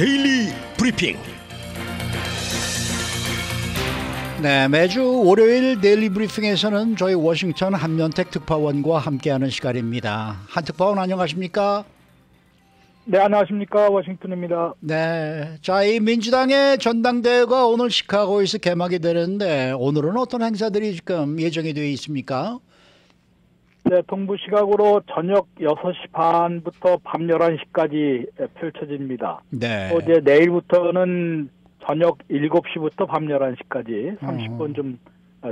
데일리 브리핑. 네, 매주 월요일 데일리 브리핑에서는 저희 워싱턴 한면택 특파원과 함께하는 시간입니다. 한 특파원 안녕하십니까? 네, 안녕하십니까. 워싱턴입니다. 네, 자, 이 민주당의 전당대회가 오늘 시카고에서 개막이 되는데 오늘은 어떤 행사들이 지금 예정이 되어 있습니까? 네, 동부 시각으로 저녁 6시 반부터 밤 11시까지 펼쳐집니다. 네. 또 이제 내일부터는 저녁 7시부터 밤 11시까지 30분 좀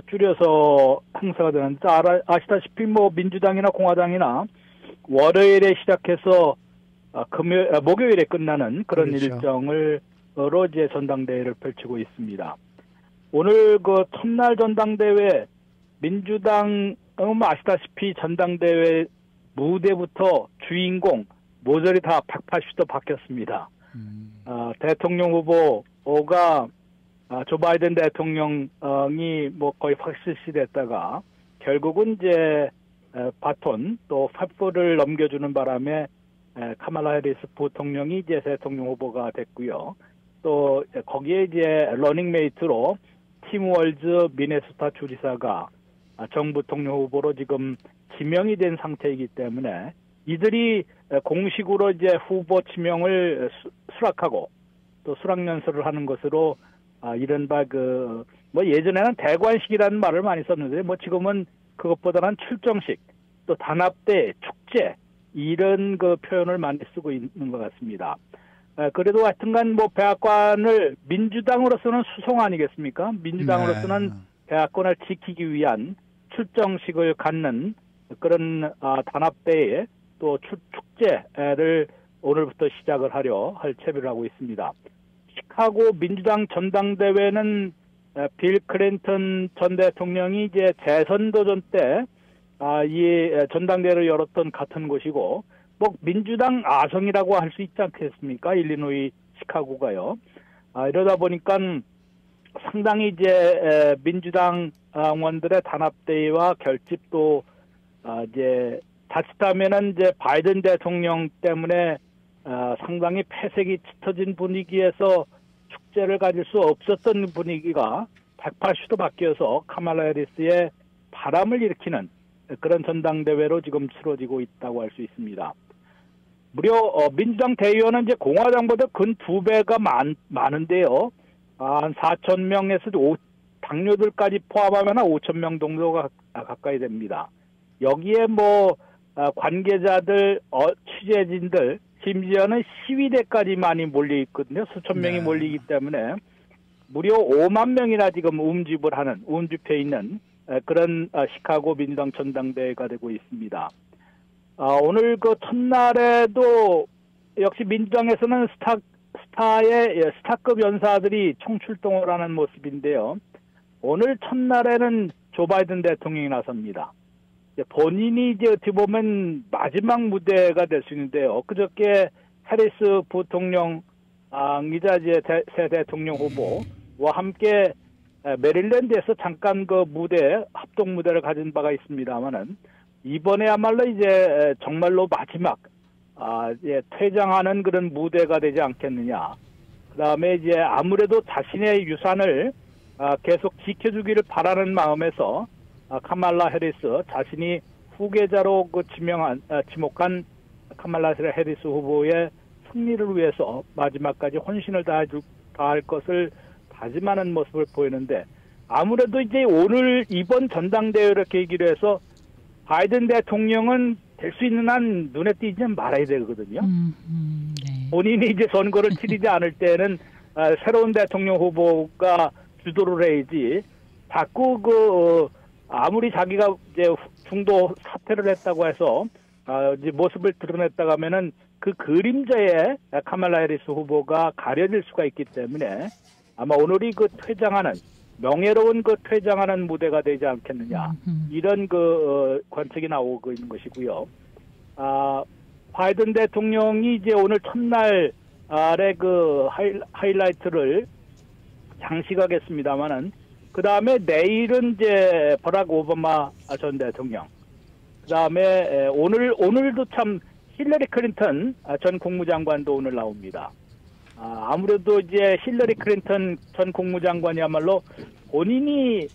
줄여서 행사가 되는데 아시다시피 뭐 민주당이나 공화당이나 월요일에 시작해서 금요 목요일에 끝나는 그런 그렇죠. 일정을로 이제 전당대회를 펼치고 있습니다. 오늘 그 첫날 전당대회 민주당 음, 아시다시피 전당대회 무대부터 주인공 모조리 다 180도 바뀌었습니다. 음, 어, 대통령 후보가 아, 조 바이든 대통령이 뭐 거의 확실시 됐다가 결국은 이제 에, 바톤 또 횃불을 넘겨주는 바람에 에, 카말라 해리스 부통령이 이제 대통령 후보가 됐고요. 또 거기에 이제 러닝메이트로 팀 월즈 미네소타 주지사가 아, 정 부 통령 후보로 지금 지명이 된 상태이기 때문에 이들이 공식으로 이제 후보 지명을 수- 수락하고 또 수락 연설을 하는 것으로 아, 이른바 그 뭐 예전에는 대관식이라는 말을 많이 썼는데 뭐 지금은 그것보다는 출정식 또 단합대 축제 이런 그 표현을 많이 쓰고 있는 것 같습니다. 아, 그래도 하여튼간 뭐 백악관을 민주당으로서는 수송 아니겠습니까? 민주당으로서는 네. 대학권을 지키기 위한 출정식을 갖는 그런 아, 단합대회 또 추- 축제를 오늘부터 시작을 하려 할 채비를 하고 있습니다. 시카고 민주당 전당대회는 에, 빌 클린턴 전 대통령이 이제 재선 도전 때 아, 전당대회를 열었던 같은 곳이고 뭐 민주당 아성이라고 할 수 있지 않겠습니까? 일리노이 시카고가요. 아, 이러다 보니까 상당히 이제 에, 민주당 아, 의원들의 단합대회와 결집도 아, 이제 자칫하면은 이제 바이든 대통령 때문에 아, 상당히 폐색이 짙어진 분위기에서 축제를 가질 수 없었던 분위기가 180도 바뀌어서 카말라 해리스의 바람을 일으키는 그런 전당대회로 지금 치러지고 있다고 할 수 있습니다. 무려 어, 민주당 대의원은 이제 공화당보다 근 두 배가 많, 많은데요. 아, 한 4천 명에서 5, 당뇨들까지 포함하면 한 5천 명 정도가 가- 가까이 됩니다. 여기에 뭐 아, 관계자들, 어, 취재진들, 심지어는 시위대까지 많이 몰려 있거든요. 수천 명이 네. 몰리기 때문에 무려 5만 명이나 지금 움집을 하는 움집해 있는 에, 그런 아, 시카고 민주당 전당대회가 되고 있습니다. 아, 오늘 그 첫날에도 역시 민주당에서는 스타 스타의 예, 스타급 연사들이 총출동을 하는 모습인데요. 오늘 첫날에는 조 바이든 대통령이 나섭니다. 본인이 이제 어떻게 보면 마지막 무대가 될 수 있는데요. 그저께 해리스 부통령 아, 이자 이제 대, 새 대통령 후보와 함께 에, 메릴랜드에서 잠깐 그 무대 합동 무대를 가진 바가 있습니다만은 이번에야말로 이제 에, 정말로 마지막 아, 이제 퇴장하는 그런 무대가 되지 않겠느냐. 그 다음에 이제 아무래도 자신의 유산을 아, 계속 지켜주기를 바라는 마음에서 아, 카말라 해리스 자신이 후계자로 그 지명한 아, 지목한 카말라 해리스 후보의 승리를 위해서 마지막까지 헌신을 다해줄 다할 것을 다짐하는 모습을 보이는데 아무래도 이제 오늘 이번 전당대회를 계기로 해서 바이든 대통령은 될 수 있는 한 눈에 띄지 말아야 되거든요. 음, 음, 네. 본인이 이제 선거를 치르지 않을 때는 아, 새로운 대통령 후보가 주도를 해야지. 자꾸 그 어, 아무리 자기가 이제 중도 사퇴를 했다고 해서 아, 이제 모습을 드러냈다고 하면은 그 그림자에 카말라 해리스 후보가 가려질 수가 있기 때문에 아마 오늘이 그 퇴장하는 명예로운 그 퇴장하는 무대가 되지 않겠느냐. 음, 이런 그 어, 관측이 나오고 있는 것이고요. 아 바이든 대통령이 이제 오늘 첫날에 그 하이, 하이라이트를 장식하겠습니다만은 그 다음에 내일은 이제 버락 오바마 전 대통령. 그 다음에 오늘 오늘도 참 힐러리 클린턴 전 국무장관도 오늘 나옵니다. 아, 아무래도 이제 힐러리 클린턴 전 국무장관이야말로 본인이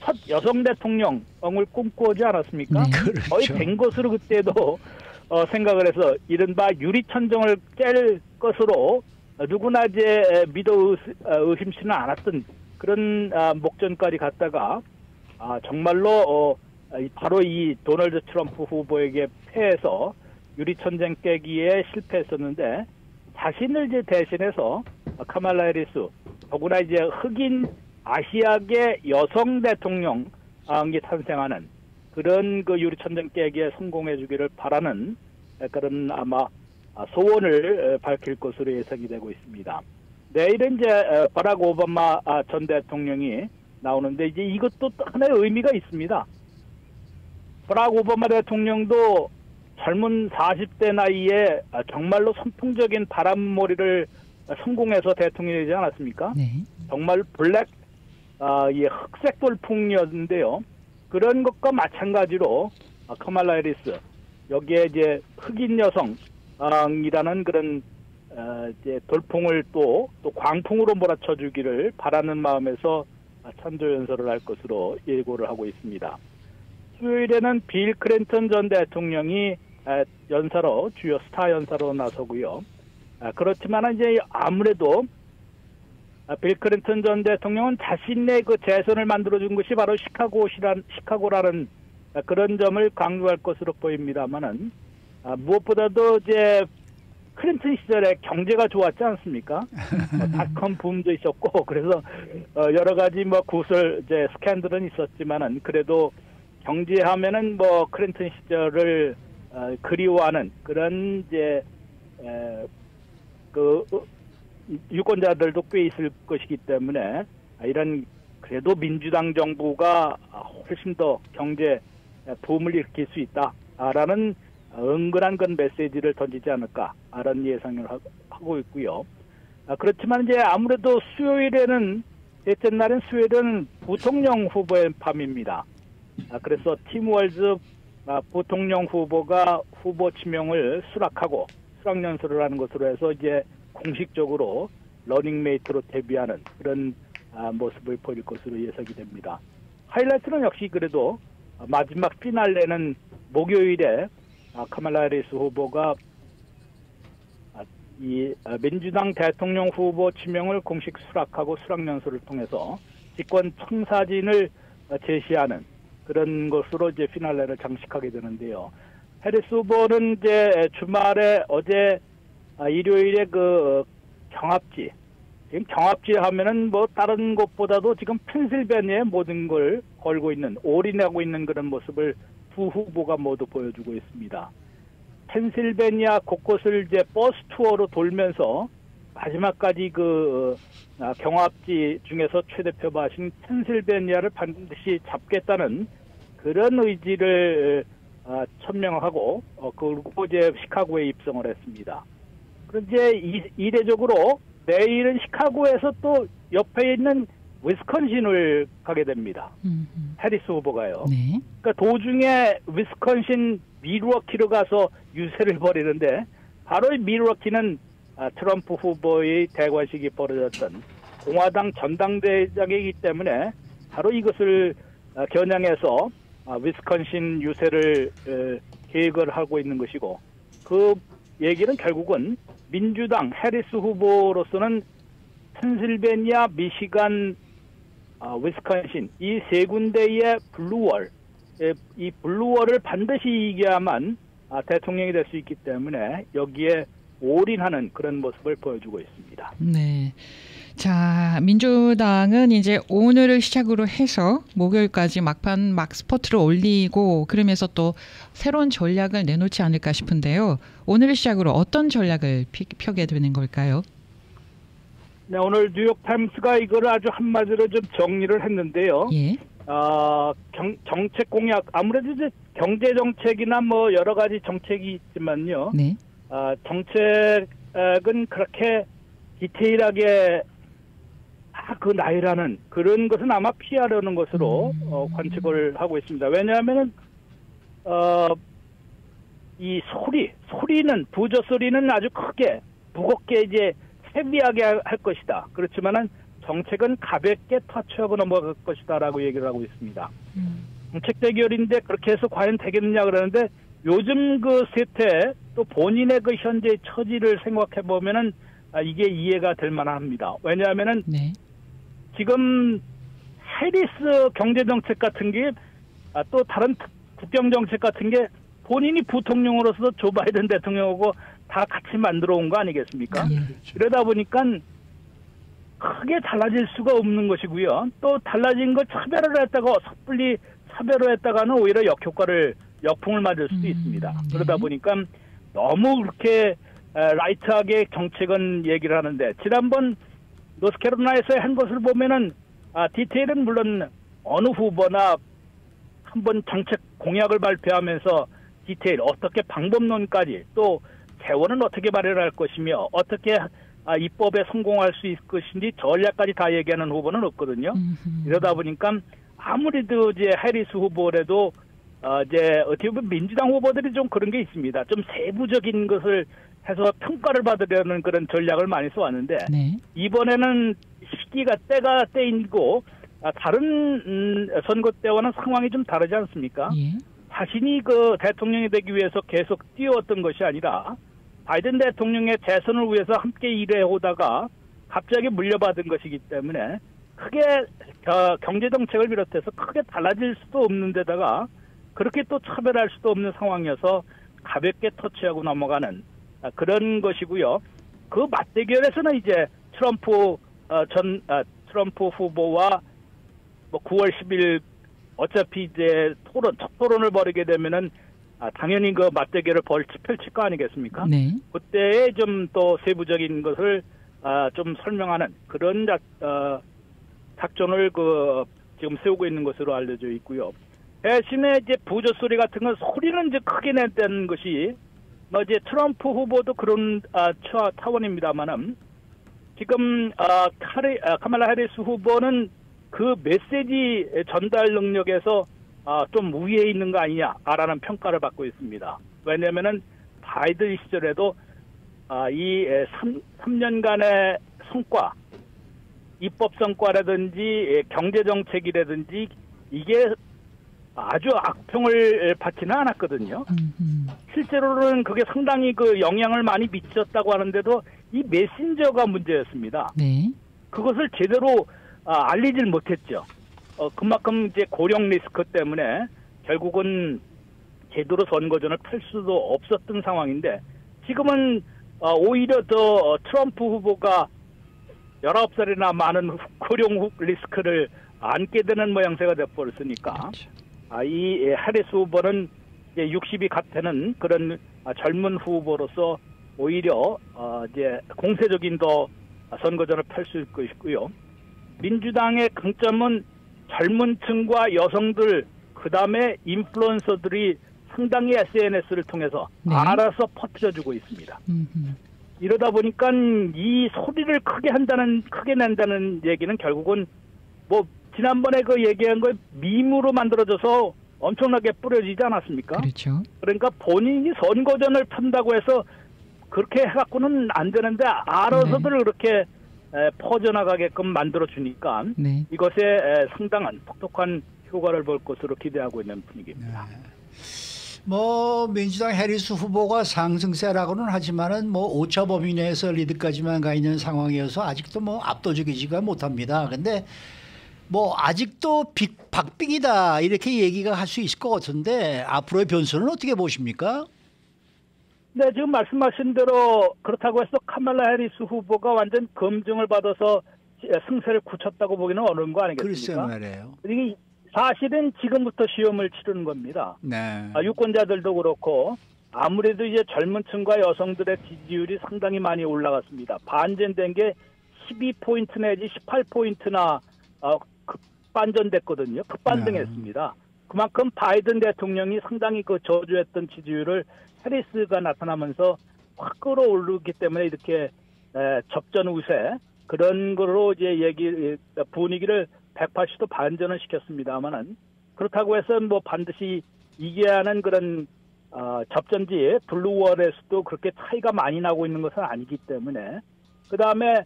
첫 여성 대통령을 꿈꾸지 않았습니까? 네. 거의 그렇죠. 된 것으로 그때도 어, 생각을 해서 이른바 유리천정을 깰 것으로 누구나 이제 믿어 의- 어, 의심치는 않았던 그런 아, 목전까지 갔다가 아, 정말로 어, 이- 바로 이 도널드 트럼프 후보에게 패해서 유리천정 깨기에 실패했었는데 자신을 이제 대신해서 카말라 해리스 더구나 이제 흑인 아시아계 여성 대통령이 탄생하는 그런 그 유리천정 깨기에 성공해 주기를 바라는 그런 아마 소원을 밝힐 것으로 예상이 되고 있습니다. 내일은 이제 바락 오바마 전 대통령이 나오는데 이제 이것도 또 하나의 의미가 있습니다. 바락 오바마 대통령도 젊은 40대 나이에 정말로 선풍적인 바람몰이를 성공해서 대통령이 되지 않았습니까? 네. 정말 블랙 아, 이 흑색 돌풍이었는데요. 그런 것과 마찬가지로 아, 카말라 해리스 여기에 이제 흑인 여성 이라는 그런 어, 이제 돌풍을 또, 또 광풍으로 몰아쳐주기를 바라는 마음에서 찬조 연설을 할 것으로 예고를 하고 있습니다. 수요일에는 빌 클린턴 전 대통령이 아, 연사로 주요 스타 연사로 나서고요. 아, 그렇지만 이제 아무래도 아, 빌 클린턴 전 대통령은 자신의 그 재선을 만들어준 것이 바로 시카고시란 시카고라는 아, 그런 점을 강조할 것으로 보입니다만은 아, 무엇보다도 이제 클린턴 시절에 경제가 좋았지 않습니까? 뭐 닷컴 붐도 있었고 그래서 어, 여러 가지 뭐 구설 이제 스캔들은 있었지만은 그래도 경제하면은 뭐 클린턴 시절을 어, 그리워하는 그런 이제 에, 그 어, 유권자들도 꽤 있을 것이기 때문에 이런 그래도 민주당 정부가 훨씬 더 경제 붐을 일으킬 수 있다라는 은근한 그런 메시지를 던지지 않을까라는 예상을 하고 있고요. 아, 그렇지만 이제 아무래도 수요일에는 넷째 날은 수요일은 부통령 후보의 밤입니다. 아, 그래서 팀월즈 아, 부통령 후보가 후보 지명을 수락하고 수락 연설을 하는 것으로 해서 이제 공식적으로 러닝메이트로 데뷔하는 그런 아, 모습을 보일 것으로 예상이 됩니다. 하이라이트는 역시 그래도 마지막 피날레는 목요일에 아, 카말라 해리스 후보가 아, 이 아, 민주당 대통령 후보 지명을 공식 수락하고 수락 연설을 통해서 집권 청사진을 어, 제시하는 그런 것으로 이제 피날레를 장식하게 되는데요. 해리스 후보는 이제 주말에 어제 아, 일요일에 그 경합지 지금 경합지 하면은 뭐 다른 곳보다도 지금 펜실베니아의 모든 걸 걸고 있는 올인하고 있는 그런 모습을 두 후보가 모두 보여주고 있습니다. 펜실베니아 곳곳을 이제 버스 투어로 돌면서 마지막까지 그 어, 경합지 중에서 최대 표바신 펜실베니아를 반드시 잡겠다는 그런 의지를 어, 천명하고 어, 그리고 이제 시카고에 입성을 했습니다. 그런데 이례적으로 내일은 시카고에서 또 옆에 있는 위스콘신을 가게 됩니다. 음, 해리스 후보가요. 네. 그러니까 도중에 위스콘신 밀워키로 가서 유세를 벌이는데 바로 이 밀워키는 아, 트럼프 후보의 대관식이 벌어졌던 공화당 전당대장이기 때문에 바로 이것을 아, 겨냥해서 아, 위스콘신 유세를 에, 계획을 하고 있는 것이고 그 얘기는 결국은 민주당 해리스 후보로서는 펜실베니아, 미시간, 아, 위스콘신 이 세 군데의 블루월 예, 이 blue wall을 반드시 이겨야만 아, 대통령이 될 수 있기 때문에 여기에 올인하는 그런 모습을 보여주고 있습니다. 네. 자, 민주당은 이제 오늘을 시작으로 해서 목요일까지 막판 막 스퍼트를 올리고 그러면서 또 새로운 전략을 내놓지 않을까 싶은데요. 오늘을 시작으로 어떤 전략을 피, 펴게 되는 걸까요? 네, 오늘 뉴욕 타임스가 이거를 아주 한마디로 좀 정리를 했는데요. 예. 아, 경, 정책 공약 아무래도 이제 경제 정책이나 뭐 여러 가지 정책이 있지만요. 네. 아, 정책은 그렇게 디테일하게 아, 그 나이라는 그런 것은 아마 피하려는 것으로 음. 어, 관측을 하고 있습니다. 왜냐하면은 어, 이 소리 소리는 부저 소리는 아주 크게 무겁게 이제 헤비하게 할 것이다. 그렇지만은 정책은 가볍게 터치하고 넘어갈 것이다라고 얘기를 하고 있습니다. 음. 정책 대결인데 그렇게 해서 과연 되겠느냐 그러는데 요즘 그 세태 또 본인의 그 현재 처지를 생각해 보면은 아, 이게 이해가 될 만합니다. 왜냐하면은 네. 지금 해리스 경제 정책 같은 게 또 다른 국경 정책 같은 게 본인이 부통령으로서 조 바이든 대통령하고 다 같이 만들어 온 거 아니겠습니까? 예. 그러다 보니까 크게 달라질 수가 없는 것이고요. 또 달라진 걸 차별을 했다가 섣불리 차별을 했다가는 오히려 역효과를 역풍을 맞을 수도 음, 있습니다. 네. 그러다 보니까 너무 그렇게 에, 라이트하게 정책은 얘기를 하는데 지난번 노스캐롤라이나에서 한 것을 보면은 아, 디테일은 물론 어느 후보나 한번 정책 공약을 발표하면서 디테일 어떻게 방법론까지 또 재원은 어떻게 마련할 것이며 어떻게 아, 입법에 성공할 수 있을 것인지 전략까지 다 얘기하는 후보는 없거든요. 음흠. 이러다 보니까 아무래도 이제 해리스 후보라도 어 이제 어떻게 보면 민주당 후보들이 좀 그런 게 있습니다. 좀 세부적인 것을 해서 평가를 받으려는 그런 전략을 많이 써왔는데 네. 이번에는 시기가 때가 때이고 아, 다른 음, 선거 때와는 상황이 좀 다르지 않습니까? 예. 자신이 그 대통령이 되기 위해서 계속 뛰어왔던 것이 아니라 바이든 대통령의 재선을 위해서 함께 일해 오다가 갑자기 물려받은 것이기 때문에 크게 어, 경제 정책을 비롯해서 크게 달라질 수도 없는 데다가 그렇게 또 차별할 수도 없는 상황이어서 가볍게 터치하고 넘어가는 아, 그런 것이고요. 그 맞대결에서는 이제 트럼프 어, 전 아, 트럼프 후보와 뭐 9월 10일 어차피 이제 토론 첫 토론을 벌이게 되면은 아, 당연히 그 맞대결을 벌 펼칠 거 아니겠습니까? 네. 그때의 좀또 세부적인 것을 아, 좀 설명하는 그런 작, 어, 작전을 그 지금 세우고 있는 것으로 알려져 있고요. 대신에 이제 부조 소리 같은 건 소리는 이제 크게 냈다는 것이 뭐 이제 트럼프 후보도 그런 아, 차- 타원입니다만은 지금 아, 카리, 아, 카말라 해리스 후보는 그 메시지 전달 능력에서 아, 좀 우위에 있는 거 아니냐라는 평가를 받고 있습니다. 왜냐면은 바이든 시절에도 아, 이 3, 삼년간의 성과, 입법 성과라든지 예, 경제 정책이라든지 이게 아주 악평을 받지는 않았거든요. 실제로는 그게 상당히 그 영향을 많이 미쳤다고 하는데도 이 메신저가 문제였습니다. 네. 그것을 제대로 아, 알리질 못했죠. 어, 그만큼 이제 고령 리스크 때문에 결국은 제대로 선거전을 펼 수도 없었던 상황인데 지금은 어, 오히려 더 어, 트럼프 후보가 19살이나 많은 후- 고령 후- 리스크를 안게 되는 모양새가 돼버렸으니까 그렇죠. 아, 이 예, 해리스 후보는 이제 60이 같다는 그런 아, 젊은 후보로서 오히려 어, 이제 공세적인 더 선거전을 펼 수 있을 것이고요. 민주당의 강점은 젊은 층과 여성들 그다음에 인플루언서들이 상당히 SNS를 통해서 네. 알아서 퍼뜨려주고 있습니다. 음흠. 이러다 보니까 이 소리를 크게 한다는 크게 낸다는 얘기는 결국은 뭐 지난번에 그 얘기한 걸 밈으로 만들어져서 엄청나게 뿌려지지 않았습니까? 그렇죠. 그러니까 본인이 선거전을 푼다고 해서 그렇게 해갖고는 안 되는데 알아서들 그렇게 에, 퍼져나가게끔 만들어 주니까 네. 이것에 에, 상당한 똑똑한 효과를 볼 것으로 기대하고 있는 분위기입니다. 뭐 민주당 해리스 후보가 상승세라고는 하지만은 뭐 오차 범위 내에서 리드까지만 가 있는 상황이어서 아직도 뭐 압도적이지가 못합니다. 근데 뭐 아직도 빅, 박빙이다 이렇게 얘기가 할 수 있을 것 같은데 앞으로의 변수는 어떻게 보십니까? 네, 지금 말씀하신 대로 그렇다고 해서 카말라 해리스 후보가 완전 검증을 받아서 승세를 굳혔다고 보기는 어려운 거 글쎄 아니겠습니까? 말이에요. 이게 사실은 지금부터 시험을 치르는 겁니다. 네. 아, 유권자들도 그렇고 아무래도 이제 젊은 층과 여성들의 지지율이 상당히 많이 올라갔습니다. 반전된 게 12포인트 내지 18포인트나 어, 급반전됐거든요. 급반등했습니다. 그만큼 바이든 대통령이 상당히 그 저주했던 지지율을 해리스가 나타나면서 확 끌어오르기 때문에 이렇게 에, 접전 우세 그런 거로 이제 얘기 분위기를 180도 반전을 시켰습니다만은 그렇다고 해서 뭐 반드시 이겨야 하는 그런 어, 접전지 블루월에서도 그렇게 차이가 많이 나고 있는 것은 아니기 때문에 그 다음에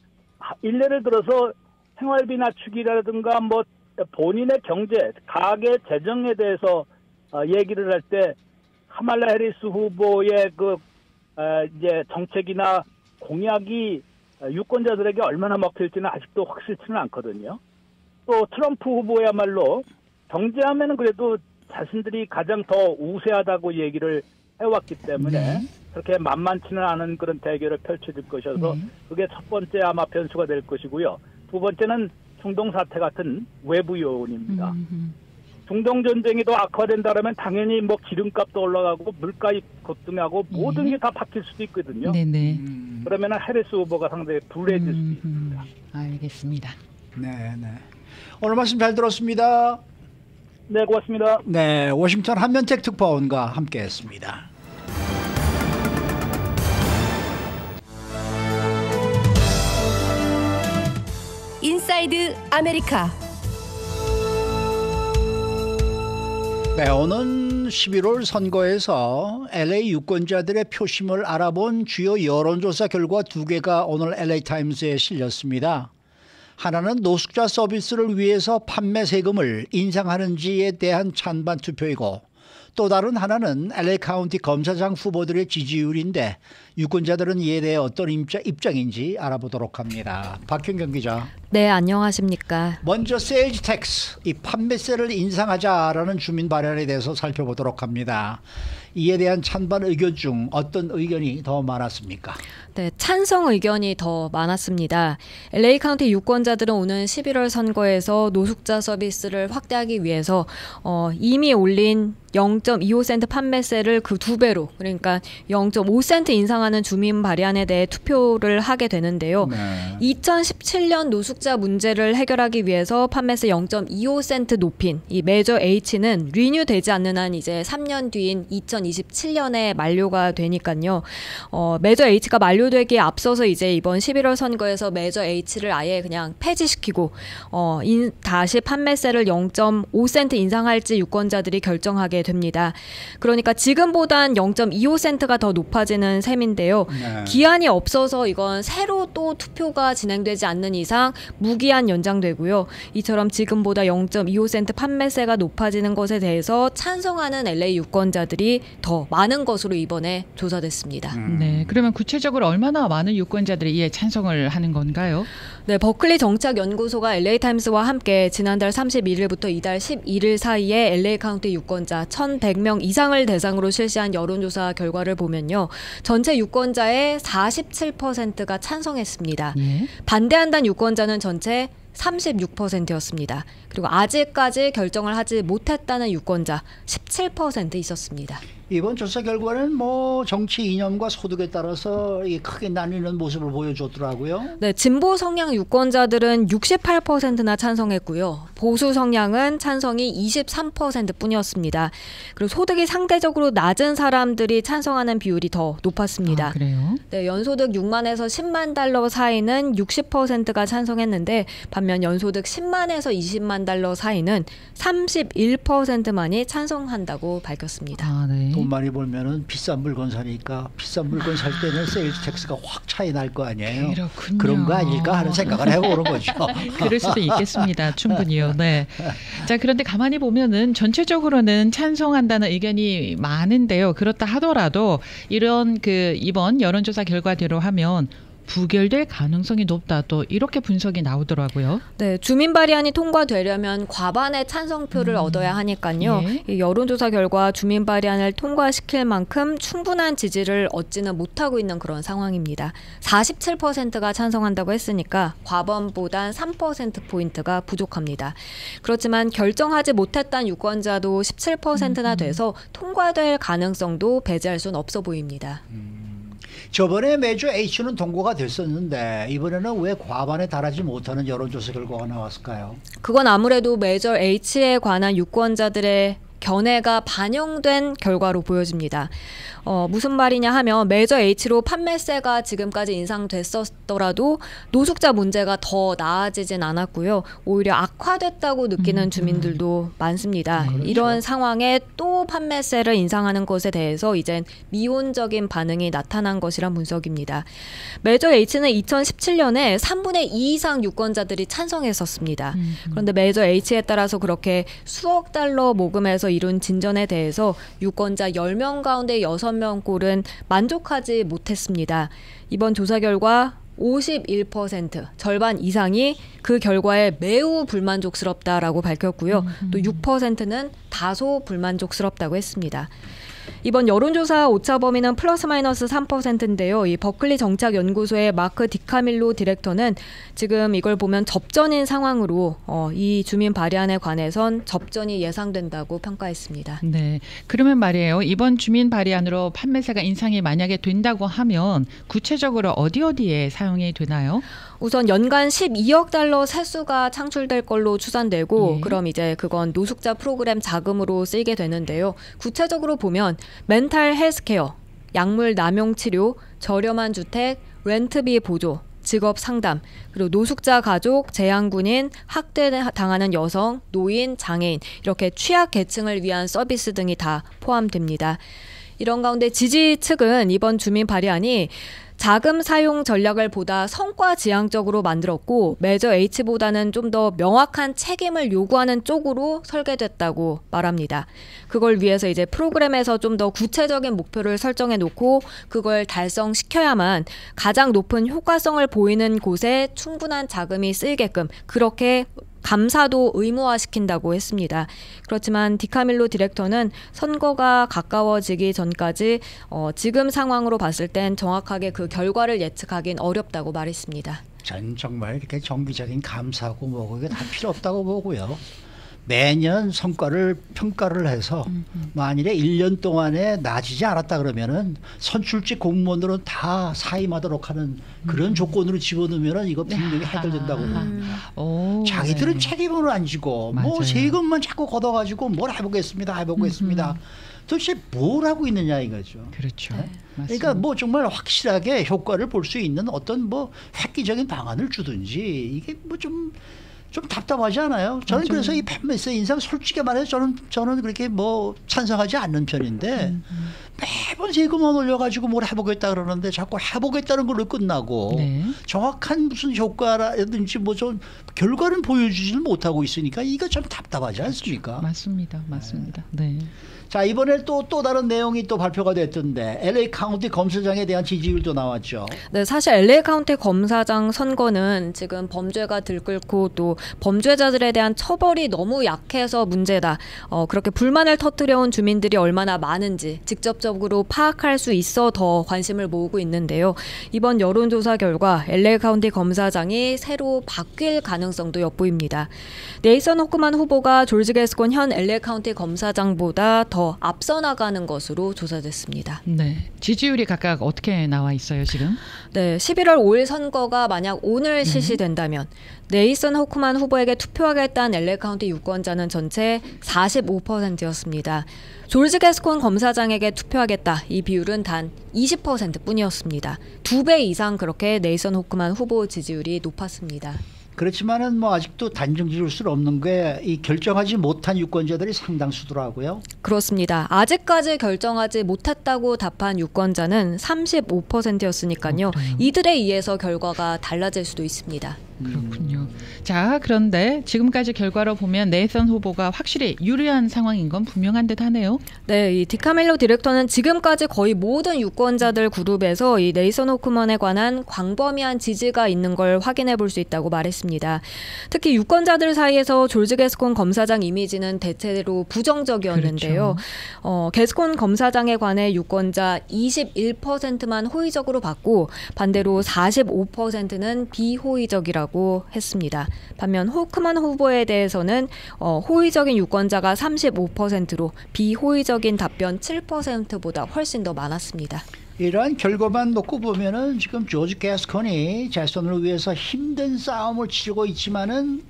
일례를 들어서 생활비 낮추기라든가 뭐 본인의 경제, 가계 재정에 대해서 어, 얘기를 할 때 카말라 해리스 후보의 그 어, 이제 정책이나 공약이 유권자들에게 얼마나 먹힐지는 아직도 확실치는 않거든요. 또 트럼프 후보야말로 경제하면은 그래도 자신들이 가장 더 우세하다고 얘기를 해왔기 때문에 네. 그렇게 만만치는 않은 그런 대결을 펼쳐질 것이어서 네. 그게 첫 번째 아마 변수가 될 것이고요. 두 번째는 중동 사태 같은 외부 요인입니다. 음, 중동 전쟁이 더 악화된다면 당연히 뭐 기름값도 올라가고 물가이 급등하고 모든 예. 게다 바뀔 수도 있거든요. 네네. 음, 그러면은 해리스 후보가 상당히 불리해질 수도 음, 있습니다. 음, 알겠습니다. 네, 네. 오늘 말씀 잘 들었습니다. 네, 고맙습니다. 네, 워싱턴 한면택 특파원과 함께했습니다. Inside America 네, 오는 11월 선거에서 LA 유권자들의 표심을 알아본 주요 여론조사 결과 두 개가 오늘 LA 타임스에 실렸습니다. 하나는 노숙자 서비스를 위해서 판매 세금을 인상하는지에 대한 찬반 투표이고 또 다른 하나는 LA 카운티 검사장 후보들의 지지율인데 유권자들은 이에 대해 어떤 입장인지 알아보도록 합니다. 박현경 기자. 네, 안녕하십니까. 먼저 sales tax, 이 판매세를 인상하자라는 주민 발의안에 대해서 살펴보도록 합니다. 이에 대한 찬반 의견 중 어떤 의견이 더 많았습니까? 네, 찬성 의견이 더 많았습니다. LA 카운티 유권자들은 오는 11월 선거에서 노숙자 서비스를 확대하기 위해서 어, 이미 올린 0.25센트 판매세를 그 두 배로 그러니까 0.5센트 인상하는 주민 발의안에 대해 투표를 하게 되는데요. 네. 2017년 노숙자 문제를 해결하기 위해서 판매세 0.25센트 높인 이 메저 H는 리뉴되지 않는 한 이제 3년 뒤인 2027년에 만료가 되니까요. 어, 메저 H가 만료 되기에 앞서서 이제 이번 11월 선거에서 메저 H를 아예 그냥 폐지시키고 어, 인, 다시 판매세를 0.5센트 인상할지 유권자들이 결정하게 됩니다. 그러니까 지금보단 0.25센트가 더 높아지는 셈인데요. 네. 기한이 없어서 이건 새로 또 투표가 진행되지 않는 이상 무기한 연장되고요. 이처럼 지금보다 0.25센트 판매세가 높아지는 것에 대해서 찬성하는 LA 유권자들이 더 많은 것으로 이번에 조사됐습니다. 음. 네. 그러면 구체적으로 얼마나 많은 유권자들이 이에 찬성을 하는 건가요? 네, 버클리 정착 연구소가 LA 타임스와 함께 지난달 31일부터 이달 11일 사이에 LA 카운티 유권자 1,100명 이상을 대상으로 실시한 여론조사 결과를 보면요. 전체 유권자의 47%가 찬성했습니다. 예. 반대한다는 유권자는 전체 36%였습니다. 그리고 아직까지 결정을 하지 못했다는 유권자 17% 있었습니다. 이번 조사 결과는 뭐 정치 이념과 소득에 따라서 이 크게 나뉘는 모습을 보여줬더라고요. 네, 진보 성향 유권자들은 68%나 찬성했고요. 보수 성향은 찬성이 23% 뿐이었습니다. 그리고 소득이 상대적으로 낮은 사람들이 찬성하는 비율이 더 높았습니다. 아, 그래요? 네, 연소득 6만에서 10만 달러 사이는 60%가 찬성했는데 반면 연소득 10만에서 20만 달러 사이는 31%만이 찬성한다고 밝혔습니다. 아, 네. 돈 많이 벌면은 비싼 물건 사니까 비싼 물건 살 때는 sales tax가 확 차이 날 거 아니에요. 그렇군요. 그런 거 아닐까 하는 생각을 해보는 거죠. 그럴 수도 있겠습니다. 충분히요. 네. 자, 그런데 가만히 보면은 전체적으로는 찬성한다는 의견이 많은데요. 그렇다 하더라도 이런 그 이번 여론조사 결과대로 하면 부결될 가능성이 높다. 또 이렇게 분석이 나오더라고요. 네, 주민 발의안이 통과되려면 과반의 찬성표를 얻어야 하니까요. 예. 이 여론조사 결과 주민 발의안을 통과시킬 만큼 충분한 지지를 얻지는 못하고 있는 그런 상황입니다. 47%가 찬성한다고 했으니까 과반보단 3% 포인트가 부족합니다. 그렇지만 결정하지 못했다는 유권자도 17%나 돼서 통과될 가능성도 배제할 수는 없어 보입니다. 저번에 매주 H는 통과가 됐었는데 이번에는 왜 과반에 달하지 못하는 여론조사 결과가 나왔을까요? 그건 아무래도 메저 H에 관한 유권자들의 견해가 반영된 결과로 보여집니다. 어, 무슨 말이냐 하면 메저 H로 판매세가 지금까지 인상됐었더라도 노숙자 문제가 더 나아지진 않았고요. 오히려 악화됐다고 느끼는 음, 주민들도 많습니다. 네. 이런 상황에 또 판매세를 인상하는 것에 대해서 이젠 미온적인 반응이 나타난 것이란 분석입니다. 메저 H는 2017년에 3분의 2 이상 유권자들이 찬성했었습니다. 음, 그런데 메저 H에 따라서 그렇게 수억 달러 모금해서 이룬 진전에 대해서 유권자 10명 가운데 6명 꼴은 만족하지 못했습니다. 이번 조사 결과 51% 절반 이상이 그 결과에 매우 불만족스럽다라고 밝혔고요. 또 6%는 다소 불만족스럽다고 했습니다. 이번 여론조사 오차 범위는 플러스 마이너스 3%인데요. 이 버클리 정착연구소의 마크 디카밀로 디렉터는 지금 이걸 보면 접전인 상황으로 어, 이 주민 발의안에 관해선 접전이 예상된다고 평가했습니다. 네. 그러면 말이에요. 이번 주민 발의안으로 판매세가 인상이 만약에 된다고 하면 구체적으로 어디 어디에 사용이 되나요? 우선 연간 12억 달러 세수가 창출될 걸로 추산되고 예. 그럼 이제 그건 노숙자 프로그램 자금으로 쓰이게 되는데요. 구체적으로 보면 mental health care, 약물 남용 치료, 저렴한 주택, 렌트비 보조, 직업 상담, 그리고 노숙자 가족, 재향군인, 학대 당하는 여성, 노인, 장애인 이렇게 취약 계층을 위한 서비스 등이 다 포함됩니다. 이런 가운데 지지 측은 이번 주민 발의안이 자금 사용 전략을 보다 성과 지향적으로 만들었고 Measure H보다는 좀 더 명확한 책임을 요구하는 쪽으로 설계됐다고 말합니다. 그걸 위해서 이제 프로그램에서 좀 더 구체적인 목표를 설정해 놓고 그걸 달성시켜야만 가장 높은 효과성을 보이는 곳에 충분한 자금이 쓰이게끔 그렇게 감사도 의무화시킨다고 했습니다. 그렇지만 디카밀로 디렉터는 선거가 가까워지기 전까지 어, 지금 상황으로 봤을 땐 정확하게 그 결과를 예측하긴 어렵다고 말했습니다. 전 정말 이렇게 정기적인 감사하고 뭐고 이게 다 필요 없다고 보고요. 매년 성과를 평가를 해서 만일에 1년 동안에 나아지지 않았다 그러면은 선출직 공무원들은 다 사임하도록 하는 그런 조건으로 집어넣으면은 이거 분명히 해결된다고 음. 봅니다. 오, 자기들은 네. 책임을 안 지고 맞아요. 뭐 세금만 자꾸 걷어가지고 뭘 해보겠습니다, 해보겠습니다. 도대체 뭘 하고 있느냐 이거죠. 그렇죠. 네? 그러니까 뭐 정말 확실하게 효과를 볼 수 있는 어떤 뭐 획기적인 방안을 주든지 이게 뭐좀 좀 답답하지 않아요? 저는 맞아요. 그래서 이 판매세 인상 솔직히 말해서 저는 저는 그렇게 뭐 찬성하지 않는 편인데 음, 매번 세금만 올려가지고 뭘 해보겠다 그러는데 자꾸 해보겠다는 걸로 끝나고 네. 정확한 무슨 효과라든지 뭐 좀 결과는 보여주지는 못하고 있으니까 이거 좀 답답하지 않습니까? 맞습니다. 맞습니다. 네. 자 이번에 또 또 다른 내용이 또 발표가 됐던데 LA 카운티 검사장에 대한 지지율도 나왔죠. 네, 사실 LA 카운티 검사장 선거는 지금 범죄가 들끓고 또 범죄자들에 대한 처벌이 너무 약해서 문제다. 어, 그렇게 불만을 터뜨려온 주민들이 얼마나 많은지 직접적으로 파악할 수 있어 더 관심을 모으고 있는데요. 이번 여론조사 결과 LA 카운티 검사장이 새로 바뀔 가능성도 엿보입니다. 네이선 호크만 후보가 조지 게스콘 현 LA 카운티 검사장보다 더 앞서 나가는 것으로 조사됐습니다. 네. 지지율이 각각 어떻게 나와 있어요, 지금? 네, 11월 5일 선거가 만약 오늘 실시된다면 네이선 호크만 후보에게 투표하겠다는 LA 카운티 유권자는 전체 45%였습니다. 졸지 게스콘 검사장에게 투표하겠다. 이 비율은 단 20%뿐이었습니다. 두 배 이상 그렇게 네이선 호크만 후보 지지율이 높았습니다. 그렇지만은 뭐 아직도 단정 지을 수 없는 게 이 결정하지 못한 유권자들이 상당수더라고요. 그렇습니다. 아직까지 결정하지 못했다고 답한 유권자는 35%였으니까요. 어, 그래요? 이들에 의해서 결과가 달라질 수도 있습니다. 그렇군요. 자, 그런데 지금까지 결과로 보면 네이선 후보가 확실히 유리한 상황인 건 분명한 듯 하네요. 네, 이 디카멜로 디렉터는 지금까지 거의 모든 유권자들 그룹에서 이 네이선 호크먼에 관한 광범위한 지지가 있는 걸 확인해 볼 수 있다고 말했습니다. 특히 유권자들 사이에서 졸지 게스콘 검사장 이미지는 대체로 부정적이었는데요. 어, 게스콘 검사장에 관해 유권자 21%만 호의적으로 봤고 반대로 45%는 비호의적이라고 했습니다. 반면 호크만 후보에 대해서는 어, 호의적인 유권자가 35%로 비호의적인 답변 7%보다 훨씬 더 많았습니다. 이러한 결과만 놓고 보면은 지금 조지 게스콘이 재선을 위해서 힘든 싸움을 치르고 있지만은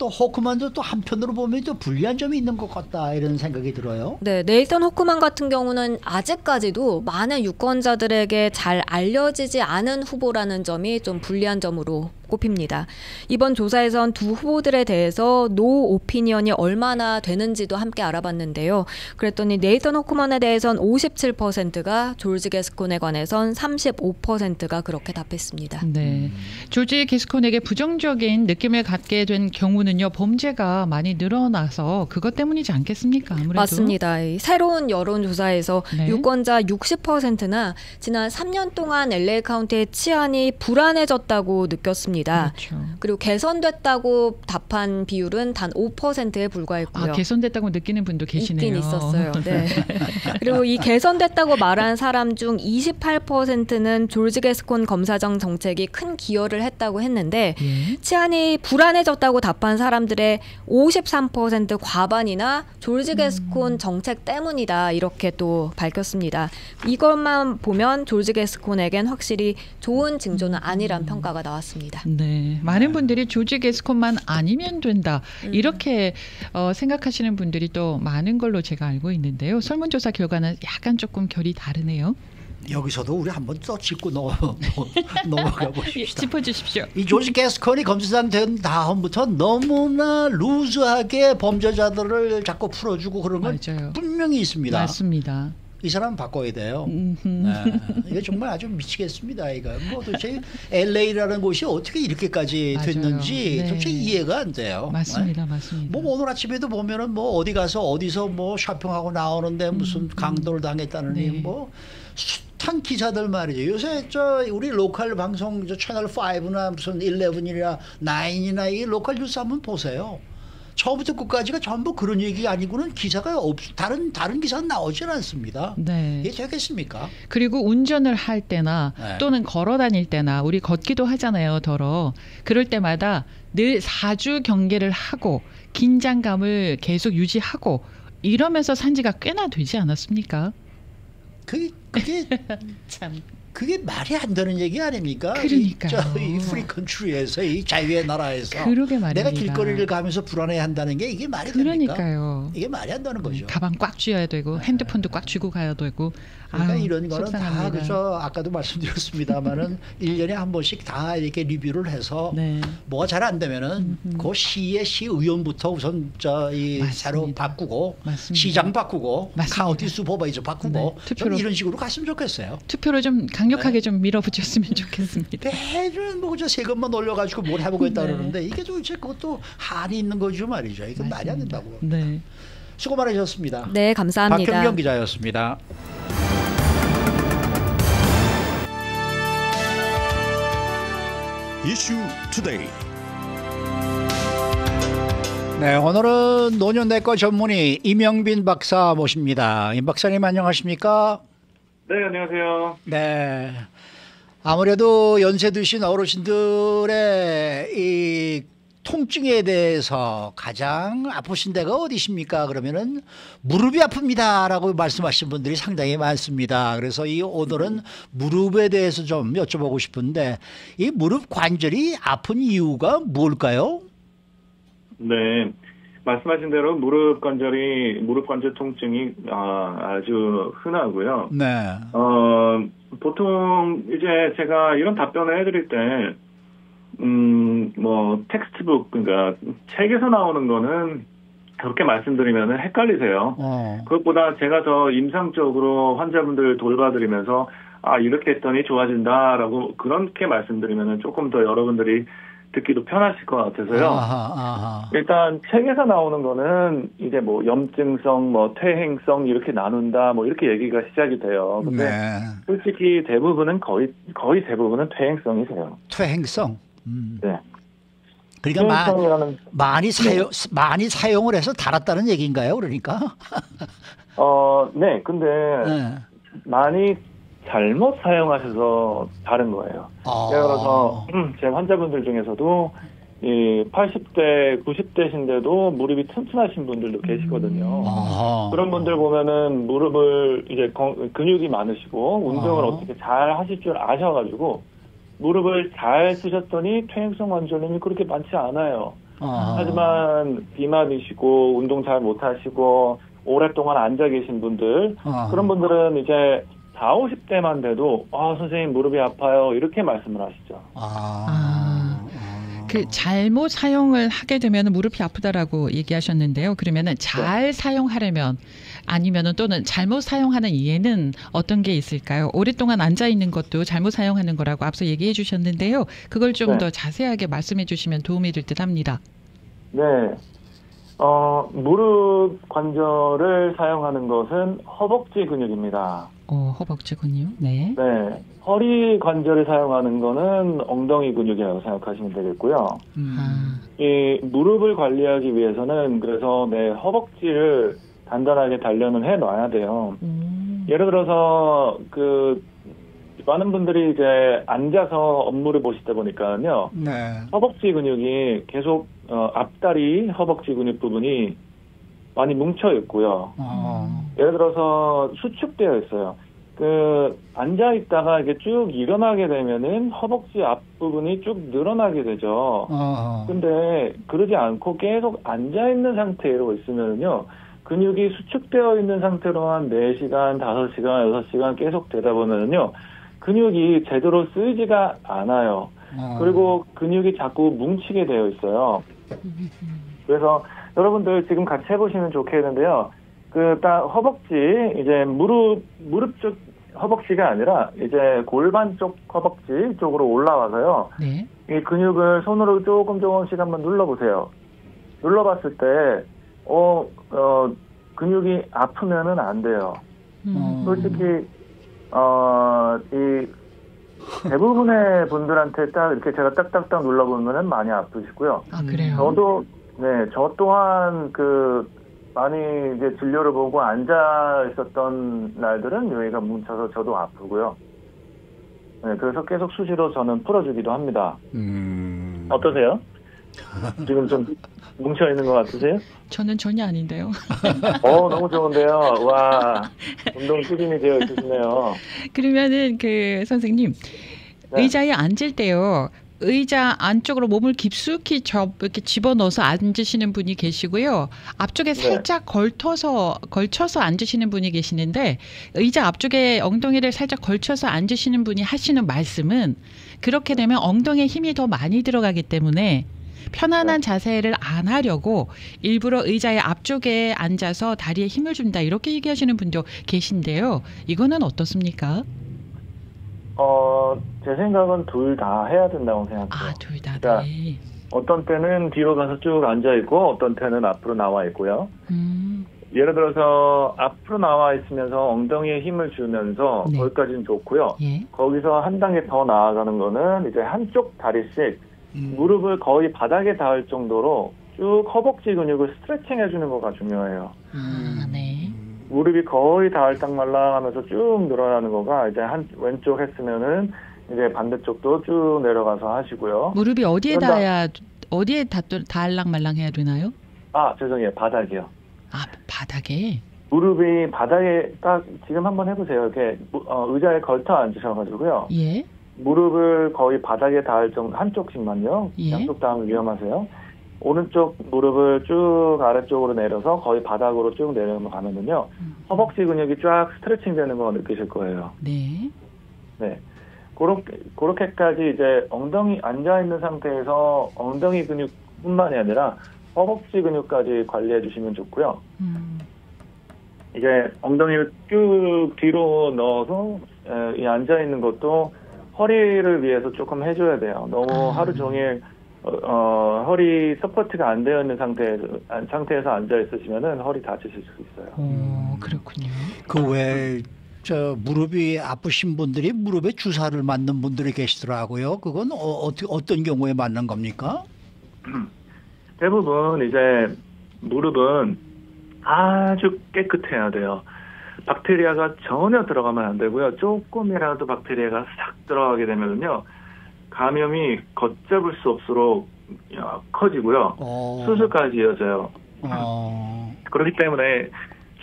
또 호크만도 또 한편으로 보면 또 불리한 점이 있는 것 같다 이런 생각이 들어요. 네, 네이턴 호크만 같은 경우는 아직까지도 많은 유권자들에게 잘 알려지지 않은 후보라는 점이 좀 불리한 점으로 꼽힙니다. 이번 조사에선 두 후보들에 대해서 no opinion이 얼마나 되는지도 함께 알아봤는데요. 그랬더니 네이선 호크만에 대해선 57%가 조지 게스콘에 관해선 35%가 그렇게 답했습니다. 네. 조지 게스콘에게 부정적인 느낌을 갖게 된 경우는요, 범죄가 많이 늘어나서 그것 때문이지 않겠습니까? 아무래도. 맞습니다. 이 새로운 여론조사에서 네. 유권자 60%나 지난 3년 동안 LA 카운티의 치안이 불안해졌다고 느꼈습니다. 그렇죠. 그리고 개선됐다고 답한 비율은 단 5%에 불과했고요. 아, 개선됐다고 느끼는 분도 계시네요. 있긴 있었어요. 네. 그리고 이 개선됐다고 말한 사람 중 28%는 졸지 게스콘 검사장 정책이 큰 기여를 했다고 했는데 예. 치안이 불안해졌다고 답한 사람들의 53% 과반이나 졸지 게스콘 정책 때문이다 이렇게 또 밝혔습니다. 이것만 보면 졸지 게스콘에겐 확실히 좋은 징조는 아니란 평가가 나왔습니다. 네, 많은 분들이 조지 게스콘만 아니면 된다 음. 이렇게 어, 생각하시는 분들이 또 많은 걸로 제가 알고 있는데요. 설문조사 결과는 약간 조금 결이 다르네요. 여기서도 우리 한번 또 짚고 넘어, 넘어가 예, 보십시다. 짚어주십시오. 이 조지 게스콘이 검사장 된 다음부터 너무나 루즈하게 범죄자들을 자꾸 풀어주고 그런 건 맞아요. 분명히 있습니다. 맞습니다. 이 사람 바꿔야 돼요. 네. 이게 정말 아주 미치겠습니다. 이거 뭐 도대체 LA라는 곳이 어떻게 이렇게까지 맞아요. 됐는지 네. 도대체 이해가 안 돼요. 맞습니다, 네? 맞습니다. 뭐 오늘 아침에도 보면은 뭐 어디 가서 어디서 뭐 쇼핑하고 나오는데 무슨 강도를 당했다느니 네. 뭐 숱한 기사들 말이죠. 요새 저 우리 로컬 방송 저 채널 5나 무슨 11이나 9이나 이 로컬 뉴스 한번 보세요. 처음부터 끝까지가 전부 그런 얘기 아니고는 기사가 없 다른 다른 기사는 나오질 않습니다. 네. 이게 되겠습니까? 그리고 운전을 할 때나 네. 또는 걸어 다닐 때나 우리 걷기도 하잖아요, 더러. 그럴 때마다 늘 사주 경계를 하고 긴장감을 계속 유지하고 이러면서 산지가 꽤나 되지 않았습니까? 그게 그게 참. 그게 말이 안 되는 얘기 아닙니까? 그러니까요. 이, free country에서 이 자유의 나라에서 그러게 말입니다. 내가 길거리를 가면서 불안해한다는 게 이게 말이 됩니까? 그러니까요. 이게 말이 안 되는 거죠. 가방 꽉 쥐어야 되고 핸드폰도 꽉 쥐고 가야 되고. 그러니까 아유, 이런 거는 다 속상합니다. 그저 아까도 말씀드렸습니다마는 일년에 한 번씩 다 이렇게 리뷰를 해서 네. 뭐가 잘 안 되면은 그 시의 시 의원부터 우선 저이. 새로 바꾸고 맞습니다. 시장 바꾸고 맞습니다. 카운티 수퍼바이저 바꾸고 네, 좀 투표로. 이런 식으로 갔으면 좋겠어요. 투표로 좀 강력하게 네. 좀 밀어붙였으면 좋겠습니다. 매주 뭐저 세금만 올려가지고 뭘 해보겠다 네. 그러는데 이게 도대체 그것도 한이 있는 거죠 말이죠. 이건 말이 안 된다고. 네. 수고 많으셨습니다. 네, 감사합니다. 박현경 기자였습니다. 이슈 today 네, 오늘은 노년내과 전문의 임영빈 박사 모십니다. 임 박사님 안녕하십니까? 네, 안녕하세요. 네. 아무래도 연세 드신 어르신들의 이 통증에 대해서 가장 아프신 데가 어디십니까? 그러면은 무릎이 아픕니다라고 말씀하신 분들이 상당히 많습니다. 그래서 이 오늘은 무릎에 대해서 좀 여쭤보고 싶은데 이 무릎 관절이 아픈 이유가 뭘까요? 네. 말씀하신 대로 무릎 관절이 무릎 관절 통증이 아, 아주 흔하고요. 네. 어, 보통 이제 제가 이런 답변을 해드릴 때, 음, 뭐 textbook 그러니까 책에서 나오는 거는 그렇게 말씀드리면 헷갈리세요. 어. 그것보다 제가 더 임상적으로 환자분들 돌봐드리면서 아 이렇게 했더니 좋아진다라고 그렇게 말씀드리면 조금 더 여러분들이 듣기도 편하실 것 같아서요. 아하, 아하. 일단 책에서 나오는 거는 이제 뭐 염증성, 뭐 퇴행성 이렇게 나눈다, 뭐 이렇게 얘기가 시작이 돼요. 근데 네. 솔직히 대부분은 거의 거의 대부분은 퇴행성이세요. 퇴행성. 음. 네. 그러니까 마, 퇴행성이라는 많이 사용 많이 사용을 해서 달았다는 얘기인가요? 그러니까. 어, 네. 근데 네. 많이 잘못 사용하셔서 다른 거예요. 아. 예를 들어서 음, 제 환자분들 중에서도 이 80대, 90대신데도 무릎이 튼튼하신 분들도 계시거든요. 아하. 그런 분들 보면은 무릎을 이제 건- 근육이 많으시고 운동을 아. 어떻게 잘 하실 줄 아셔가지고 무릎을 잘 쓰셨더니 퇴행성 관절염이 그렇게 많지 않아요. 아. 하지만 비만이시고 운동 잘 못하시고 오랫동안 앉아 계신 분들 아. 그런 분들은 이제 4, 50대만 돼도 아 선생님 무릎이 아파요 이렇게 말씀을 하시죠. 아. 아. 아. 그 잘못 사용을 하게 되면 무릎이 아프다라고 얘기하셨는데요. 그러면은 잘 사용하려면 아니면은 또는 잘못 사용하는 이해는 어떤 게 있을까요? 오랫동안 앉아 있는 것도 잘못 사용하는 거라고 앞서 얘기해 주셨는데요. 그걸 좀 네. 더 자세하게 말씀해 주시면 도움이 될 듯합니다. 네. 어, 무릎 관절을 사용하는 것은 허벅지 근육입니다. 어, 허벅지 근육. 네. 네. 허리 관절을 사용하는 거는 엉덩이 근육이라고 생각하시면 되겠고요. 음. 아, 이 무릎을 관리하기 위해서는 그래서 내 허벅지를 단단하게 단련을 해 놔야 돼요. 음. 예를 들어서 그 많은 분들이 이제 앉아서 업무를 보시다 보니까요. 네. 허벅지 근육이 계속 어, 앞다리 허벅지 근육 부분이 많이 뭉쳐 있고요. 어. 예를 들어서 수축되어 있어요. 그 앉아 있다가 이게 쭉 일어나게 되면은 허벅지 앞 부분이 쭉 늘어나게 되죠. 어. 근데 그러지 않고 계속 앉아 있는 상태로 있으면요. 근육이 수축되어 있는 상태로 한 4시간, 5시간, 6시간 계속 되다 보면요. 근육이 제대로 쓰이지가 않아요. 어. 그리고 근육이 자꾸 뭉치게 되어 있어요. 그래서 여러분들 지금 같이 해보시면 좋겠는데요. 그 딱 허벅지 이제 무릎 무릎 쪽 허벅지가 아니라 이제 골반 쪽 허벅지 쪽으로 올라와서요. 네. 이 근육을 손으로 조금 조금씩 한번 눌러보세요. 눌러봤을 때, 어, 어, 근육이 아프면은 안 돼요. 음. 솔직히, 어, 이, 대부분의 분들한테 딱 이렇게 제가 딱딱딱 눌러보면은 많이 아프시고요. 아, 그래요. 저도, 네, 저 또한 그, 많이 이제 진료를 보고 앉아 있었던 날들은 여기가 뭉쳐서 저도 아프고요. 네, 그래서 계속 수시로 저는 풀어주기도 합니다. 음. 어떠세요? 지금 좀 뭉쳐 있는 것 같으세요? 저는 전혀 아닌데요. 어, 너무 좋은데요. 와, 운동 수준이 되어 있으시네요. 그러면은 그 선생님 네. 의자에 앉을 때요. 의자 안쪽으로 몸을 깊숙이 접 이렇게 집어넣어서 앉으시는 분이 계시고요. 앞쪽에 네. 살짝 걸터서 걸쳐서 앉으시는 분이 계시는데 의자 앞쪽에 엉덩이를 살짝 걸쳐서 앉으시는 분이 하시는 말씀은 그렇게 되면 엉덩이에 힘이 더 많이 들어가기 때문에 편안한 자세를 안 하려고 일부러 의자의 앞쪽에 앉아서 다리에 힘을 준다 이렇게 얘기하시는 분도 계신데요. 이거는 어떻습니까? 어, 제 생각은 둘 다 해야 된다고 생각해요. 아, 둘 다. 자, 네. 어떤 때는 뒤로 가서 쭉 앉아 있고, 어떤 때는 앞으로 나와 있고요. 음, 예를 들어서 앞으로 나와 있으면서 엉덩이에 힘을 주면서 네. 거기까지는 좋고요. 예. 거기서 한 단계 더 나아가는 거는 이제 한쪽 다리씩 음. 무릎을 거의 바닥에 닿을 정도로 쭉 허벅지 근육을 스트레칭 해주는 거가 중요해요. 아, 네. 무릎이 거의 닿을 딱 말랑하면서 쭉 늘어나는 거가 이제 한 왼쪽 했으면은 이제 반대쪽도 쭉 내려가서 하시고요. 무릎이 어디에 그런다. 닿아야 어디에 닿 닿을랑말랑 해야 되나요? 아 죄송해요 바닥이요. 아, 바닥에. 무릎이 바닥에 딱 지금 한번 해보세요. 이렇게 무- 어, 의자에 걸터 앉으셔가지고요. 예. 무릎을 거의 바닥에 닿을 정도 한쪽씩만요. 예. 양쪽 닿으면 위험하세요. 오른쪽 무릎을 쭉 아래쪽으로 내려서 거의 바닥으로 쭉 내려가면은요. 음. 허벅지 근육이 쫙 스트레칭 되는 거 느끼실 거예요. 네. 네. 그렇게, 그렇게까지 이제 엉덩이 앉아 있는 상태에서 엉덩이 근육뿐만이 아니라 허벅지 근육까지 관리해 주시면 좋고요. 음. 이제 엉덩이를 쭉 뒤로 넣어서 에, 이 앉아 있는 것도 허리를 위해서 조금 해줘야 돼요. 너무 아. 하루 종일 어, 어, 허리 support가 안 되어 있는 상태에서 안- 상태에서 앉아 있으시면은 허리 다치실 수 있어요. 오, 그렇군요. 그외 저 무릎이 아프신 분들이 무릎에 주사를 맞는 분들이 계시더라고요. 그건 어, 어떻게 어떤 경우에 맞는 겁니까? 대부분 이제 무릎은 아주 깨끗해야 돼요. 박테리아가 전혀 들어가면 안 되고요. 조금이라도 박테리아가 싹 들어가게 되면요. 감염이 걷잡을 수 없도록 야, 커지고요. 어. 수술까지 이어져요. 어. 그렇기 때문에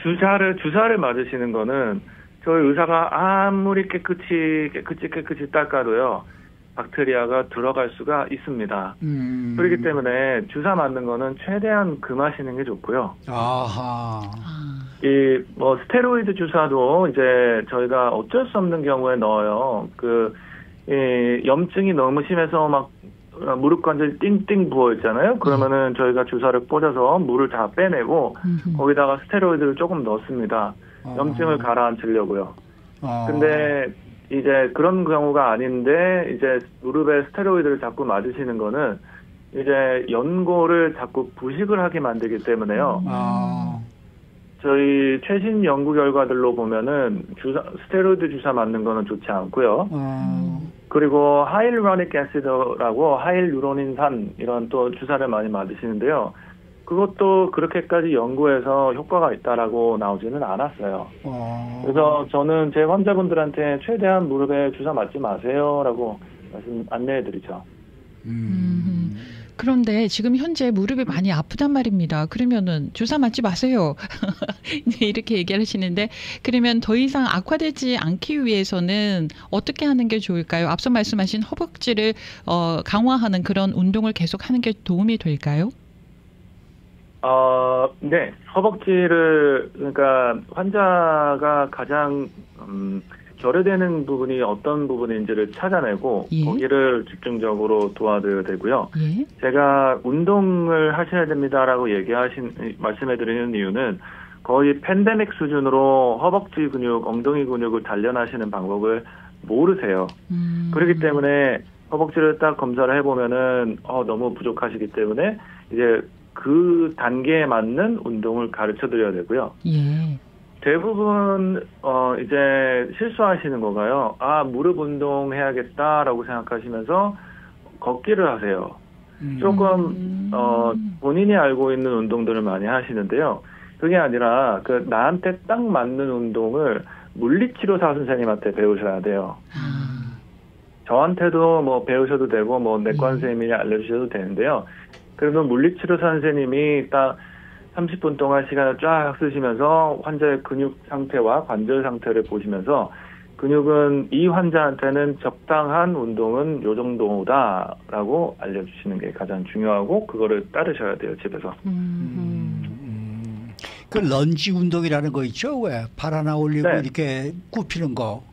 주사를 주사를 맞으시는 거는 저희 의사가 아무리 깨끗이 깨끗이 깨끗이 닦아도요. 박테리아가 들어갈 수가 있습니다. 음. 그렇기 때문에 주사 맞는 거는 최대한 금하시는 게 좋고요. 아하. 아, 이뭐 스테로이드 주사도 이제 저희가 어쩔 수 없는 경우에 넣어요. 그 이, 염증이 너무 심해서 막 어, 무릎 관절 띵띵 부어 있잖아요. 그러면은 저희가 주사를 꽂아서 물을 다 빼내고 음흠. 거기다가 스테로이드를 조금 넣습니다. 어. 염증을 가라앉히려고요. 어. 근데 이제 그런 경우가 아닌데 이제 무릎에 스테로이드를 자꾸 맞으시는 거는 이제 연골을 자꾸 부식을 하게 만들기 때문에요. 아. 저희 최신 연구 결과들로 보면은 주사 스테로이드 주사 맞는 거는 좋지 않고요. 어. 그리고 하일루로닉 애시드라고 하일루로닌산 이런 또 주사를 많이 맞으시는데요. 그것도 그렇게까지 연구해서 효과가 있다라고 나오지는 않았어요. 어. 그래서 저는 제 환자분들한테 최대한 무릎에 주사 맞지 마세요라고 말씀 안내해드리죠. 음. 그런데 지금 현재 무릎이 많이 아프단 말입니다. 그러면은 주사 맞지 마세요. 이제 이렇게 얘기를 하시는데 그러면 더 이상 악화되지 않기 위해서는 어떻게 하는 게 좋을까요? 앞서 말씀하신 허벅지를 어, 강화하는 그런 운동을 계속 하는 게 도움이 될까요? 어, 네. 허벅지를, 그러니까 환자가 가장, 음, 결여되는 부분이 어떤 부분인지를 찾아내고, 예. 거기를 집중적으로 도와드려야 되고요. 예. 제가 운동을 하셔야 됩니다라고 얘기하신, 말씀해드리는 이유는 거의 팬데믹 수준으로 허벅지 근육, 엉덩이 근육을 단련하시는 방법을 모르세요. 음. 그렇기 때문에 허벅지를 딱 검사를 해보면은 어, 너무 부족하시기 때문에 이제 그 단계에 맞는 운동을 가르쳐 드려야 되고요. 예. 대부분 어 이제 실수하시는 거가요. 아 무릎 운동 해야겠다라고 생각하시면서 걷기를 하세요. 음. 조금 음. 어 본인이 알고 있는 운동들을 많이 하시는데요. 그게 아니라 그 나한테 딱 맞는 운동을 물리치료사 선생님한테 배우셔야 돼요. 아. 저한테도 뭐 배우셔도 되고 뭐 내과 음. 선생님이 알려주셔도 되는데요. 그래도 물리치료 선생님이 딱 30분 동안 시간을 쫙 쓰시면서 환자의 근육 상태와 관절 상태를 보시면서 근육은 이 환자한테는 적당한 운동은 요 정도다라고 알려주시는 게 가장 중요하고 그거를 따르셔야 돼요 집에서. 음. 음. 그 런지 운동이라는 거 있죠? 왜? 발 하나 올리고 네. 이렇게 굽히는 거.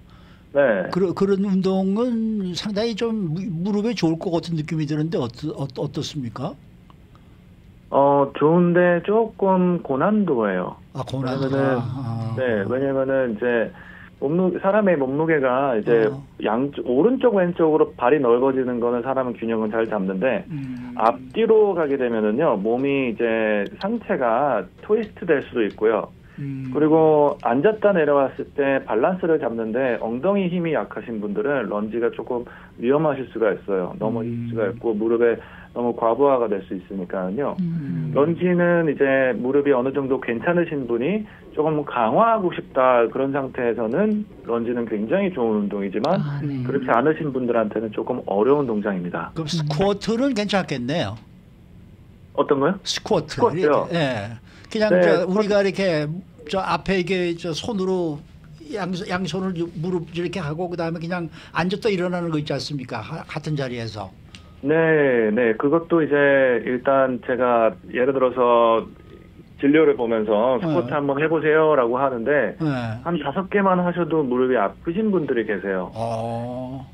네. 그런 그런 운동은 상당히 좀 무- 무릎에 좋을 것 같은 느낌이 드는데 어떠, 어, 어떻습니까? 어 좋은데 조금 고난도예요. 아, 고난도. 왜냐면은 아. 네, 왜냐면은 이제 몸무 사람의 몸무게가 이제 어. 양 오른쪽 왼쪽으로 발이 넓어지는 거는 사람은 균형을 잘 잡는데 음. 앞뒤로 가게 되면은요 몸이 이제 상체가 트위스트 될 수도 있고요. 음. 그리고 앉았다 내려왔을 때 밸런스를 잡는데 엉덩이 힘이 약하신 분들은 lunge가 조금 위험하실 수가 있어요. 넘어질 음. 수가 있고 무릎에 너무 과부하가 될 수 있으니까요. 음. 런지는 이제 무릎이 어느 정도 괜찮으신 분이 조금 강화하고 싶다 그런 상태에서는 런지는 굉장히 좋은 운동이지만 아, 네. 그렇지 않으신 분들한테는 조금 어려운 동작입니다. 그럼 스쿼트는 괜찮겠네요. 어떤 거요? 스쿼트. 스쿼트요? 예. 그냥 네, 저. 우리가 이렇게 저 앞에 이게 저 손으로 양, 양손을 무릎 이렇게 하고 그다음에 그냥 앉았다 일어나는 거 있지 않습니까? 하- 같은 자리에서. 네, 네. 그것도 이제 일단 제가 예를 들어서 진료를 보면서 스쿼트 네. 한번 해보세요라고 하는데 예. 한 다섯 개만 하셔도 무릎이 아프신 분들이 계세요. 어.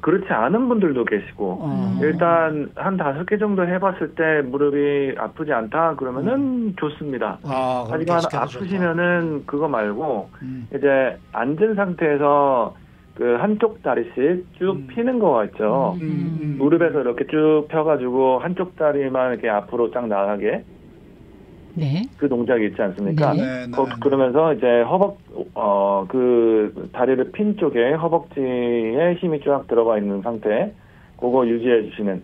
그렇지 않은 분들도 계시고 어. 일단 한 다섯 개 정도 해봤을 때 무릎이 아프지 않다 그러면은 좋습니다. 아, 하지만. 아프시면은 그거 말고 음. 이제 앉은 상태에서 그 한쪽 다리씩 쭉 음. 피는 거가 있죠. 음, 음. 무릎에서 이렇게 쭉 펴가지고 한쪽 다리만 이렇게 앞으로 쫙 나가게 네. 그 동작이 있지 않습니까? 네. 네, 네. 거- 그러면서 이제 허벅 어 그 다리를 핀 쪽에 허벅지에 힘이 쫙 들어가 있는 상태 그거 유지해 주시는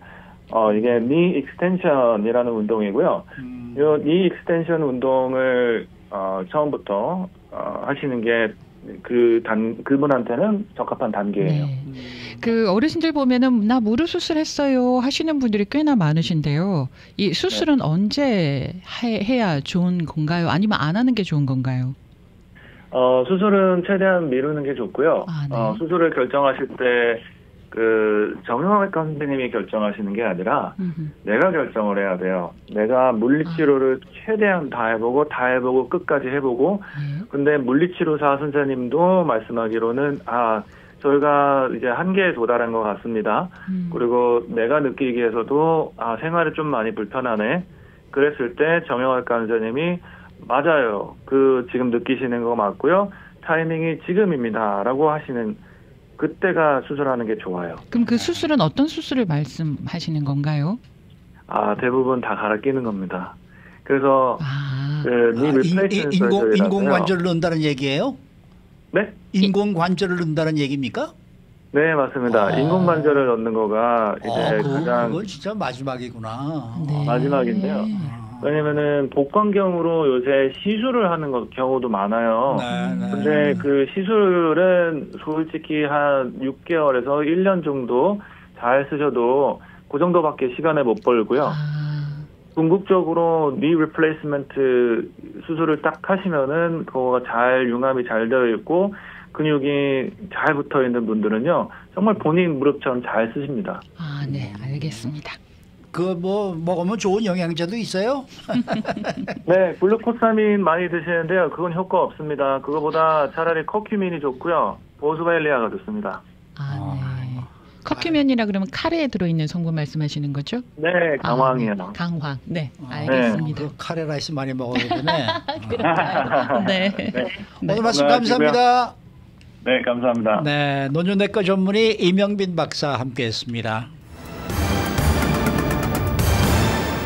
어 이게 knee extension이라는 운동이고요. 음. 요 knee extension 운동을 어 처음부터 어 하시는 게 그 단 그분한테는 적합한 단계예요. 네. 그 어르신들 보면은 나 무릎 수술했어요 하시는 분들이 꽤나 많으신데요. 이 수술은 언제 해, 해야 좋은 건가요? 아니면 안 하는 게 좋은 건가요? 어, 수술은 최대한 미루는 게 좋고요. 아, 네. 어, 수술을 결정하실 때, 그 정형외과 선생님이 결정하시는 게 아니라 음흠. 내가 결정을 해야 돼요. 내가 물리치료를 최대한 다 해보고 다 해보고 끝까지 해보고 네. 근데 물리치료사 선생님도 말씀하기로는 아 저희가 이제 한계에 도달한 것 같습니다. 음. 그리고 내가 느끼기에서도 아 생활이 좀 많이 불편하네. 그랬을 때 정형외과 선생님이 맞아요. 그 지금 느끼시는 거 맞고요. 타이밍이 지금입니다라고 하시는 그때가 수술하는 게 좋아요. 그럼 그 수술은 어떤 수술을 말씀하시는 건가요? 아 대부분 다 갈아 끼는 겁니다. 그래서 아, 그니 아, 인, 인공. 인공 관절을 넣는다는 얘기예요? 네? 인공 관절을 넣는다는 얘기입니까? 네 맞습니다. 아. 인공 관절을 넣는 거가 이제 아, 그, 가장 그건 진짜 마지막이구나. 네. 마지막인데요. 아. 왜냐면은 복강경으로 요새 시술을 하는 거- 경우도 많아요. 네, 네. 근데 그 시술은 솔직히 한 6개월에서 1년 정도 잘 쓰셔도 그 정도밖에 시간을 못 벌고요. 아, 궁극적으로 knee replacement 수술을 딱 하시면은 그거가 잘 융합이 잘 되어 있고 근육이 잘 붙어 있는 분들은요 정말 본인 무릎처럼 잘 쓰십니다. 아, 네, 알겠습니다. 그 뭐 먹으면 좋은 영양제도 있어요? 네, 글루코사민 많이 드시는데요. 그건 효과 없습니다. 그거보다 차라리 curcumin이 좋고요. boswellia가 좋습니다. 아, 네. curcumin이라 그러면 카레에 들어있는 성분 말씀하시는 거죠? 네, 강황이요. 아, 네. 강황. 네, 아, 알겠습니다. 그 카레 라이스 많이 먹어야 되네. 네. 오늘 말씀 오늘 감사합니다. 네, 감사합니다. 네, 노년내과 전문의 임영빈 박사 함께했습니다.